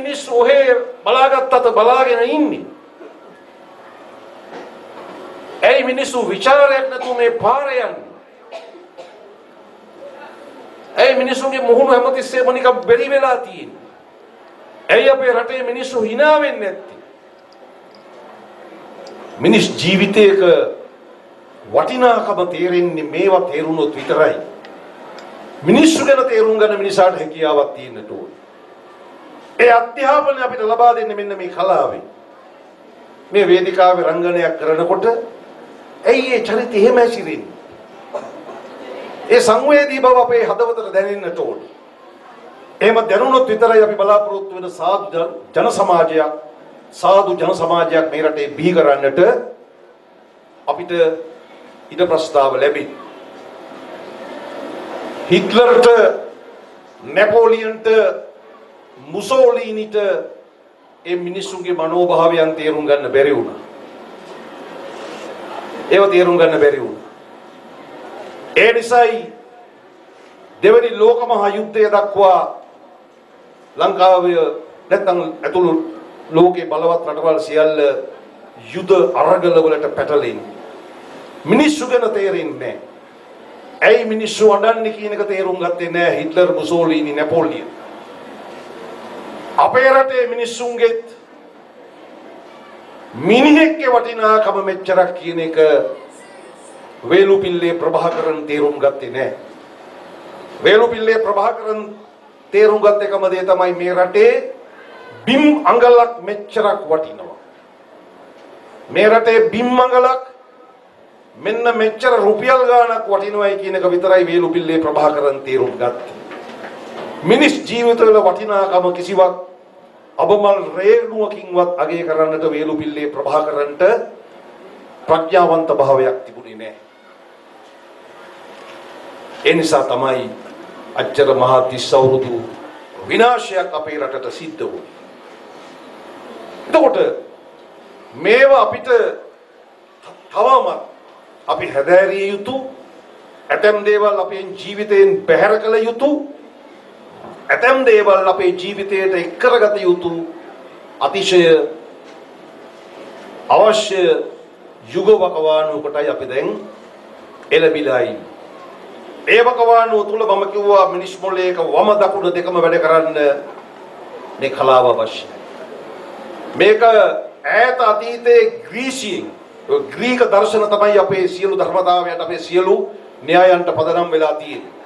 මිනිස්සු ඔහේ බලාගත් අත බලාගෙන ඉන්නේ? ඇයි මිනිස්සු ਵਿਚාරයක් නැතුව මේ පාරේ යන්නේ? ඇයි මිනිස්සුන්ගේ මුහුණු හැමතිස්සෙම නිකන් බැරි වෙලා තියෙන්නේ? ඇයි අපේ රටේ මිනිස්සු hina වෙන්නේ නැත්තේ? මිනිස් ජීවිතයක වටිනාකම තේරෙන්නේ මේවා තේරුණොත් විතරයි. මිනිස්සු ගැන තේරුම් ගන්න මිනිසාට හැකියාවක් තියෙන්නට ඕන. ඒ අධ්‍යාපනය අපිට ලබා දෙන්නේ මෙන්න මේ කලාවෙන්. මේ වේදිකාවේ රංගනයක් කරනකොට ඇයි ඒ චරිතය එහෙම ඇසිරෙන්නේ? ඒ සංවේදී බව අපේ හදවතට දැනෙන්නට ඕන. එහෙම දැනුණොත් විතරයි අපි බලාපොරොත්තු වෙන සාදු ජන සමාජයක් සාදු ජන සමාජයක් මේ රටේ බිහි කරන්නට අපිට ඉඩ ප්‍රස්තාව ලැබෙන්නේ. හිට්ලර්ට නැපෝලියන්ට මුසෝලීනිට ඒ මිනිස්සුන්ගේ මනෝභාවයන් තේරුම් ගන්න බැරි වුණා. ඒව තේරුම් ගන්න බැරි වුණා. ඒ නිසායි දෙවැනි ලෝක මහා යුද්ධය දක්වා ලංකාවේ නැත්නම් ඇතුළු ලෝකේ බලවත් රටවල් සියල්ල යුද අරගල වලට පැටලෙන්නේ. මිනිස්සු ගැන තේරෙන්නේ නැහැ. ඇයි මිනිස්සු අඬන්නේ කියන එක තේරුම් ගත්තේ නැහැ හිට්ලර් මුසෝලිනි නැපෝලියන්. අපේ රටේ මිනිස්සුන්ගෙත් මිනිහෙක්ගේ වටිනාකම මෙච්චරක් කියන එක වේලුපිල්ලේ ප්‍රභාකරන් තේරුම් ගත්තේ නැහැ. වේලුපිල්ලේ ප්‍රභාකරන් තේරුම් ගත්ත එකම දේ තමයි මේ රටේ බිම් අඟලක් මෙච්චරක් වටිනවා. මේ රටේ බිම් අඟලක් මෙන්න මෙච්චර රුපියල් ගාණක් වටිනවයි කියන එක විතරයි වේලුපිල්ලේ ප්‍රභාකරන් තේරුම් ගත්තේ. මිනිස් ජීවිතවල වටිනාකම කිසිවක් අබමල් රේණුවකින්වත් අගය කරන්නට වේලුපිල්ලේ ප්‍රභාකරන්ට ප්‍රඥාවන්ත භාවයක් තිබුණේ නැහැ. ඒ නිසා තමයි අච්චර මහා තිස් අවුරුදු විනාශයක් අපේ රටට සිද්ධ වුණේ. එතකොට මේවා අපිට තවමත් අපි හැදෑරිය යුතු ඇතැම් දේවල් අපේ ජීවිතයෙන් බැහැර කළ යුතු ඇතැම් දේවල් අපේ ජීවිතයට එක් කරගත යුතු අතිශය අවශ්‍ය යුග වකවානුවකටයි අපි දැන් එළඹිලා ඉන්නේ. ඒ වකවානුව තුල මම කිව්වා මිනිස් මොලේක වම දකුණ දෙකම වැඩ කරන්න මේ කලාව අවශ්‍යයි. මේක ඈත අතීතයේ ග්‍රීසියෙන් ග්‍රීක දර්ශන තමයි අපේ සියලු ධර්මතාවයන්ට අපේ සියලු න්‍යායන්ට පදනම් වෙලා තියෙන්නේ.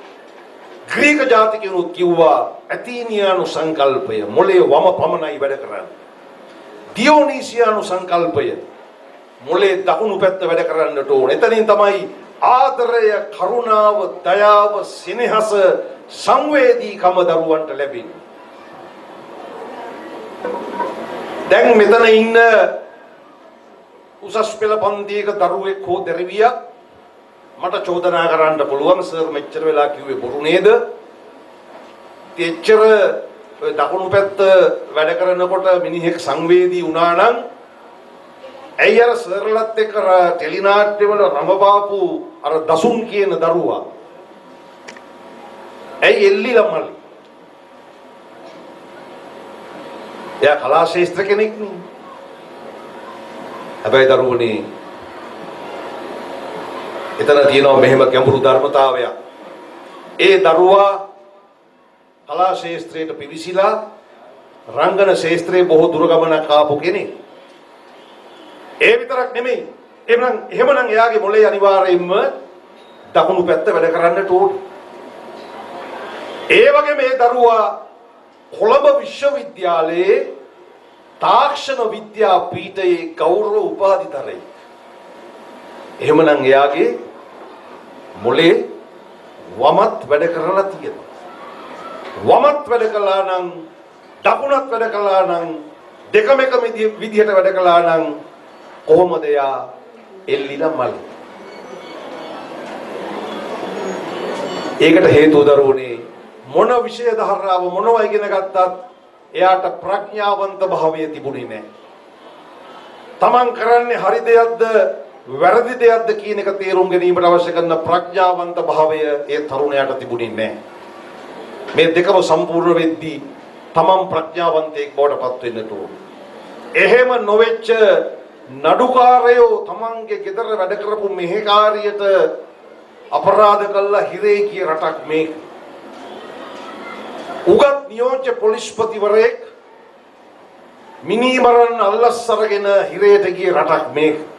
ග්‍රීක ජාතිකයනුත් කිව්වා ඇතීනියානු සංකල්පය මොලේ වම පමණයි වැඩ කරන්නේ. දියෝනීසියානු සංකල්පය මොලේ දකුණු පැත්ත වැඩ කරන්නට ඕන. එතනින් තමයි ආදරය, කරුණාව, දයාව, සෙනෙහස, සංවේදීකම දරුවන්ට ලැබෙන්නේ. දැන් මෙතන ඉන්න උසස් පෙළ පන්තියක දරුවෙක් හෝ දැරිවියක් මට චෝදනා කරන්න පුළුවන් සර් මෙච්චර වෙලා කිව්වේ බොරු නේද? එච්චර දකුණු පැත්ත වැඩ කරනකොට මිනිහෙක් සංවේදී වුණා නම් ඇයි අර සර්ලත් එක්ක ටෙලිනාට්‍යවල රමපාපු අර දසුන් කියන දරුවා? ඇයි එල්ලිලා මල්ලි? එයා කලා ශාස්ත්‍ර කෙනෙක් නේ හැබැයි දරුවනේ එතන තියෙනවා මෙහෙම ගැඹුරු ධර්මතාවයක් ඒ දරුවා කලා ශාස්ත්‍රයට පිවිසිලා රංගන ශාස්ත්‍රයේ බොහෝ දුර ගමනක් ආපු කෙනෙක් ඒ විතරක් නෙමෙයි එහෙනම් එහෙමනම් එයාගේ මොලේ අනිවාර්යයෙන්ම දකුණු පැත්ත වැඩ කරන්නට ඕනේ. ඒ වගේ මේ දරුවා කොළඹ විශ්වවිද්‍යාලයේ තාක්ෂණ විද්‍යා පීඨයේ ගෞරව උපාධිධරයි. එහෙමනම් එයාගේ මොලේ වමත් වැඩ කරලා තියෙනවා. වමත් වැඩ කළා නම් දකුණත් වැඩ කළා නම් දෙකම එක විදිහට වැඩ කළා නම් කොහොමද එයා එල්ලිලා මල් ඒකට හේතුව දරුවනේ මොන විෂය ධාරාව මොනවා ඉගෙන ගත්තත් එයාට ප්‍රඥාවන්ත භාවය තිබුණේ නැහැ. Taman කරන්නේ හරි දෙයක්ද වැරදි දෙයක්ද කියන එක තේරුම් ගැනීමට අවශ්‍ය කරන ප්‍රඥාවන්ත භාවය ඒ තරුණයාට තිබුණේ නැහැ. මේ දෙකම සම්පූර්ණ වෙද්දී තමන් ප්‍රඥාවන්තයෙක් බවට පත් වෙන්නට ඕන. එහෙම නොවෙච්ච නඩුකාරයෝ තමන්ගේ ගෙදර වැඩ කරපු මෙහෙකාරියට අපරාධ කළා හිරේ කිය රටක් මේක. උගත් නියෝජ්‍ය පොලිස්පතිවරයෙක් මිනී මරන්න අල්ලස් අරගෙන හිරේට ගිය රටක් මේක.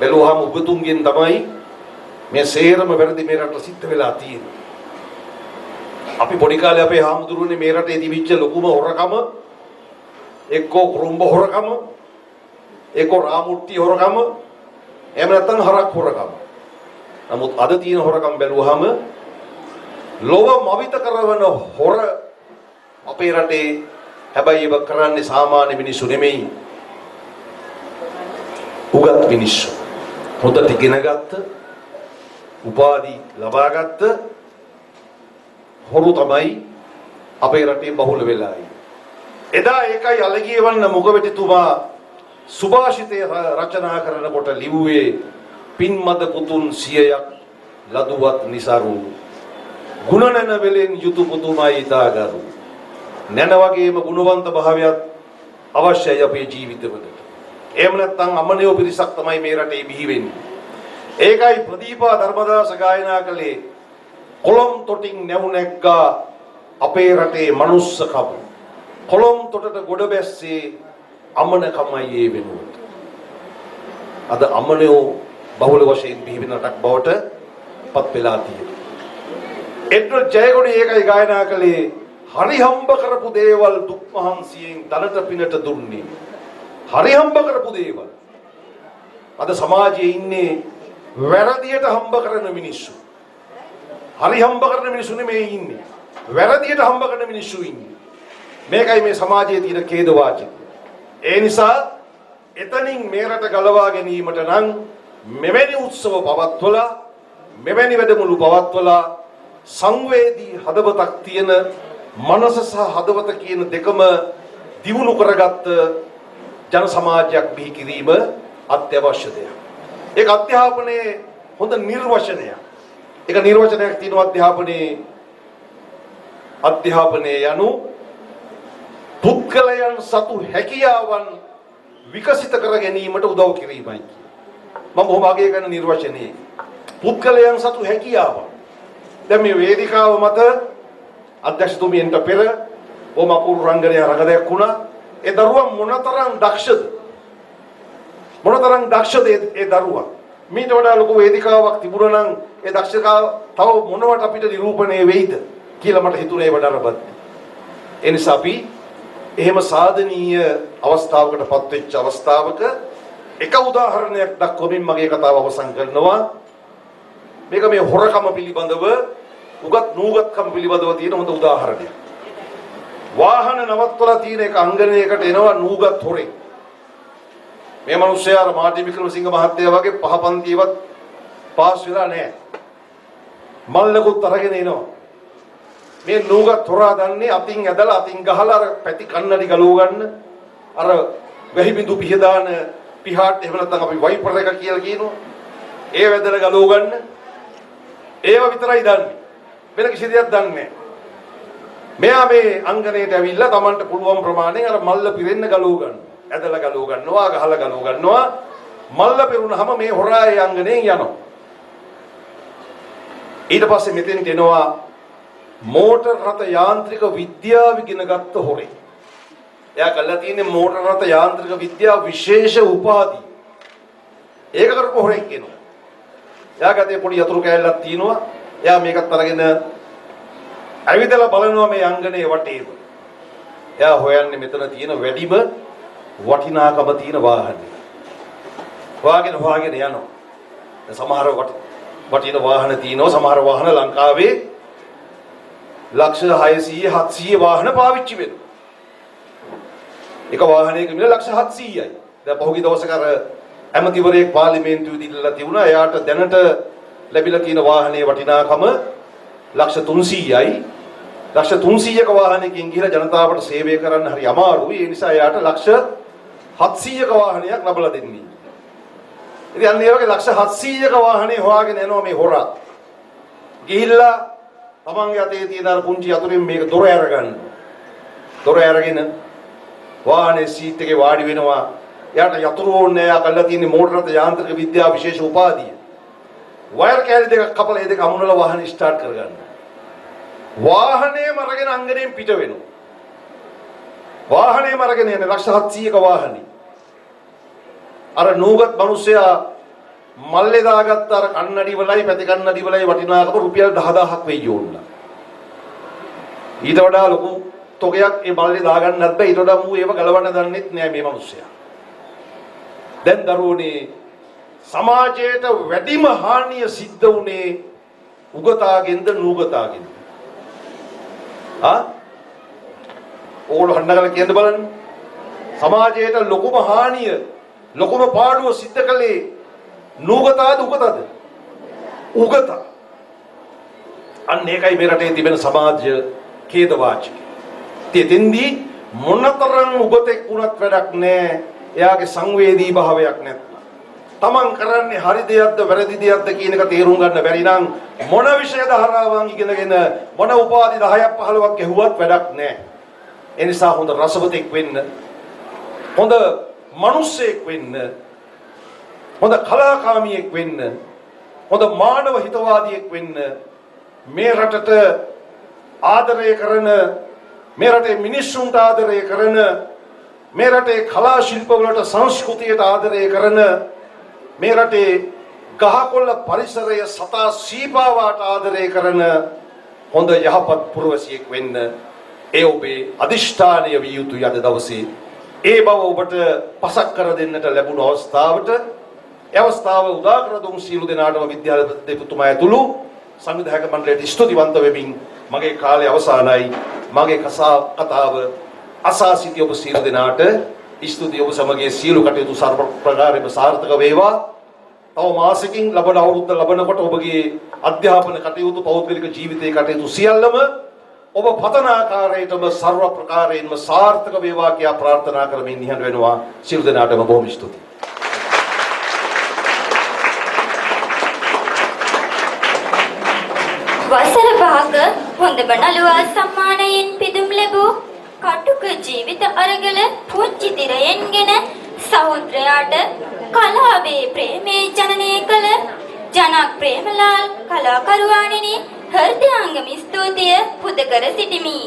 බැලුවාම ඔබතුන්ගෙන් තමයි මේ සේරම වැරදි මේ රට සිද්ධ වෙලා තියෙන්නේ. අපි පොඩි කාලේ අපේ හාමුදුරුවනේ මේ රටේ තිබිච්ච ලොකුම හොරකම එක්කෝ කුරුම්බ හොරකම එක්කෝ රාමුට්ටි හොරකම එහෙම නැත්නම් හරක් හොරකම. නමුත් අද තියෙන හොරකම් බැලුවාම ලොව මවිත කරවන හොර අපේ රටේ හැබැයි ඒක කරන්නේ සාමාන්‍ය මිනිස්සු නෙමෙයි. උගත් මිනිස්සු. හොඳට ඉගෙන ගත්ත උපාධි ලබා ගත්ත හොරු තමයි අපේ රටේ බහුල වෙලා එදා ඒකයි අලගියවන්න මුගවැටිතුමා සුභාෂිතය රචනා කරනකොට ලිව්වේ පින්මද පුතුන් සියයක් ලදුවත් નિසරු. ගුණ නැන වෙලෙන් යුතු පුතුමයි ඊතාගරු නැන වගේම ගුණවන්ත භාවයත් අවශ්‍යයි අපේ ජීවිතවලට. එහෙම නැත්නම් අමනියෝ පිරිසක් තමයි මේ රටේ බිහි වෙන්නේ. ඒකයි ප්‍රදීපා ධර්මදාස ගායනා කළේ කොළොම් තොටින් නැව් නැග්ගා අපේ රටේ මනුස්සකම කොළොම් තොටට ගොඩ බැස්සේ අමනකමයි ඒ වෙනුවට. අද අමනයෝ බහුල වශයෙන් බිහි වෙන රටක් බවට පත් වෙලා තියෙනවා. එඩ්වඩ් ජයගොඩ ඒකයි ගායනා කළේ හරි හම්බ කරපු දේවල් දුක් මහන්සියෙන් දනට පිනට දුන්නේ. හරි හම්බ කරපු දේවල් අද සමාජයේ ඉන්නේ වැරදියට හම්බ කරන මිනිස්සු. හරි හම්බ කරන මිනිස්සු නෙමෙයි ඉන්නේ. වැරදියට හම්බ කරන මිනිස්සු ඉන්නේ. මේකයි මේ සමාජයේ තියෙන ඛේද වාචක. ඒ නිසා එතනින් මේ රට ගලවා ගැනීමට නම් මෙවැනි උත්සව පවත්වලා මෙවැනි වැඩමුළු පවත්වලා සංවේදී හදවතක් තියෙන මනස සහ හදවත කියන දෙකම දියුණු කරගත්ත ජන සමාජයක් බිහි කිරීම අත්‍යවශ්‍ය දෙයක්. ඒක අධ්‍යාපනයේ හොඳ නිර්වචනයක්. ඒක නිර්වචනයක් තියෙනවා අධ්‍යාපනයේ අධ්‍යාපනයේ යනු පුද්ගලයන් සතු හැකියාවන් විකසිත කර ගැනීමට උදව් කිරීමයි. මම බොහොම අගය කරන නිර්වචනයේ පුද්ගලයන් සතු හැකියාවන්. දැන් මේ වේදිකාව මත අධ්‍යක්ෂතුමියන්ට පෙර බොහොම අපූර්ව රංගනය රඟදයක් වුණා. ඒ දරුවා මොනතරම් දක්ෂද? මොනතරම් දක්ෂද ඒ දරුවා? මීට වඩා ලොකු වේදිකාවක් තිබුණා නම් ඒ දක්ෂතාව තව මොනවට අපිට නිරූපණය වෙයිද කියලා මට හිතුනේ වඩා රබත්. ඒ නිසා අපි එහෙම සාධනීය අවස්ථාවකටපත් වෙච්ච අවස්ථාවක එක උදාහරණයක් දක්වමින් මගේ කතාව අවසන් කරනවා. මේක මේ හොරකම පිළිබඳව උගත් නූගත්කම පිළිබඳව තියෙන හොඳ උදාහරණයක්. වාහන නවත්වලා තියෙන එක අංගනයකට එනවා නූගත් හොරෙක්. මේ මිනිස්සයා අර මාටි වික්‍රමසිංහ මහත්තයා වගේ පහ පන්තියවත් පාස් වෙලා නැහැ. මල්ලකුත් අරගෙන එනවා. මේ නූගත් හොරා දන්නේ අතින් ඇදලා අතින් ගහලා අර පැති කන්නඩි ගලව ගන්න අර වැහි බිඳු පිහදාන පිහාට එහෙම නැත්නම් අපි වයිපර් එක කියලා කියනවා. ඒ වැදලා ගලව ගන්න. ඒව විතරයි දන්නේ. වෙන කිසි දෙයක් දන්නේ නැහැ. මෙයා මේ අංගණයට ඇවිල්ලා Tamanට පුළුවන් ප්‍රමාණයෙන් අර මල්ල පිරෙන්න ගලව ගන්නවා. ඇදලා ගලව ගන්නවා ගහලා ගලව ගන්නවා. මල්ල පෙරුණාම මේ හොරා ඒ අංගණයෙන් යනවා. ඊට පස්සේ මෙතෙන්ට එනවා මෝටර් රථ යාන්ත්‍රික විද්‍යාව ඉගෙන ගත්ත හොරේ. එයා කළා තියෙන්නේ මෝටර් රථ යාන්ත්‍රික විද්‍යාව විශේෂ උපාධිය. ඒක කරපු හොරෙක් එනවා. එයා ගතේ පොඩි යතුරු කෑල්ලක් තියෙනවා. එයා මේකත් අරගෙන ඇවිදලා බලනවා මේ අංගනේ වටේම එයා හොයන්නේ මෙතන තියෙන වැඩිම වටිනාකම තියෙන වාහනේ. හොයාගෙන හොයාගෙන යනවා. සමහර වටින වාහන තියෙනවා සමහර වාහන ලංකාවේ ලක්ෂ 600 700 වාහන පාවිච්චි වෙනවා. එක වාහනයක මිල ලක්ෂ 700යි. දැන් පහුගිය දවසක අර ඇමතිවරයෙක් පාර්ලිමේන්තුවේදී ඉල්ලලා තිබුණා එයාට දැනට ලැබිලා තියෙන වාහනේ වටිනාකම ලක්ෂ 300යි. ලක්ෂ 300ක වාහනයකින් ගිහිලා ජනතාවට සේවය කරන්න හරි අමාරුයි. ඒ නිසා එයාට ලක්ෂ 700ක වාහනයක් ලබලා දෙන්නේ. ඉතින් අන්න ඒ වගේ ලක්ෂ 700ක වාහනේ හොයාගෙන යනවා මේ හොරා. ගිහිල්ලා තමන්ගේ අතේ තියෙන අර පුංචි යතුරින් මේක දොර අරගන්න. දොර අරගෙන වාහනේ සීට් එකේ වාඩි වෙනවා. එයාට යතුරු ඕනේ එයා කළා තියෙන්නේ මෝටර රථ යාන්ත්‍රික විද්‍යාව විශේෂ උපාධිය. වයර් කෑලි දෙකක් කපලා ඒ දෙක අමුණලා වාහනේ ස්ටාර්ට් කරගන්න. වාහනේම අරගෙන අංගණයෙන් පිට වෙනවා. වාහනේම අරගෙන යන්නේ ලක්ෂ 700ක වාහනේ. අර නූගත් මිනිස්සයා මල්ලේ දාගත්ත අර කන්නඩි වලයි පැති කන්නඩි වලයි වටිනාකම රුපියල් 10000ක් වෙයි ඕන්න. ඊට වඩා ලොකු තොගයක් ඒ මල්ලේ දාගන්න නැත්නම් ඊට වඩා මූ ඒව ගලවන්න දන්නෙත් නෑ මේ මිනිස්සයා. දැන් දරුවනේ සමාජයට වැඩිම හානිය සිද්ධ වුණේ උගතාගෙන්ද නූගතාගෙන්ද? ආ? ඕගොල්ලෝ හන්නගල කියන්න බලන්න. සමාජයට ලොකුම හානිය ලොකුම පාඩුව සිද්ධ කළේ නූගතාද උගතද? උගත. අන්න ඒකයි මේ රටේ තිබෙන සමාජ ඛේදවාචක. තෙතෙන්දී මොනතරම් උගතෙක් වුණත් වැඩක් නැහැ. එයාගේ සංවේදී භාවයක් නැත්නම්. තමන් කරන්නේ හරි දෙයක්ද වැරදි දෙයක්ද කියන එක තේරුම් ගන්න බැරි නම් මොන විෂය ධාරාවන් ඉගෙනගෙන මොන උපාධි 10ක් 15ක් ගෙහුවත් වැඩක් නැහැ. ඒ නිසා හොඳ රසවතෙක් වෙන්න හොඳ මිනිසෙක් වෙන්න හොඳ කලාකාමියෙක් වෙන්න හොඳ මානව හිතවාදියෙක් වෙන්න මේ රටට ආදරය කරන මේ රටේ මිනිස්සුන්ට ආදරය කරන මේ රටේ කලා ශිල්ප වලට සංස්කෘතියට ආදරය කරන මේ රටේ ගහකොළ පරිසරය සතා සීපාවාට ආදරය කරන හොඳ යහපත් පුරවැසියෙක් වෙන්න ඒ ඔබේ අදිෂ්ඨානය විය යුතුයි අද දවසේ. ඒ බව ඔබට පසක් කර දෙන්නට ලැබුණු අවස්ථාවට. ඒ අවස්ථාව උදා කර දුන් සියලු දෙනාටම විද්‍යාලේපතිතුමා ඇතුළු සංවිධායක මණ්ඩලයට ස්තුතිවන්ත වෙමින් මගේ කාලය අවසానයි මගේ කසා කතාව අසා සිටි ඔබ සියලු දෙනාට ස්තුතියි ඔබ සමගයේ සියලු කටයුතු සර්ව ප්‍රකාරයෙන්ම සාර්ථක වේවා. තව මාසෙකින් ලබන අවුරුද්ද ලබනකොට ඔබගේ අධ්‍යාපන කටයුතු පෞද්ගලික ජීවිතයේ කටයුතු සියල්ලම ඔබ පතන ආකාරයටම සර්ව ප්‍රකාරයෙන්ම සාර්ථක වේවා කියා ප්‍රාර්ථනා කරමින් නිහඬ වෙනවා. සියලු දෙනාටම බොහොම ස්තුතියි. වසර පහක හොඳම නළුවා සම්මානයෙන්. පිදුම් ලැබූ කටුක ජීවිත අරගල පුංචි තිරයෙන්ගෙන සහෝදරයාට කලාවේ ප්‍රේමේ ජනනය කළ ජනක් ප්‍රේමලාල් කලාකරුවාණෙනි හෘදයාංගම ස්තුතිය පුද කර සිටිමි.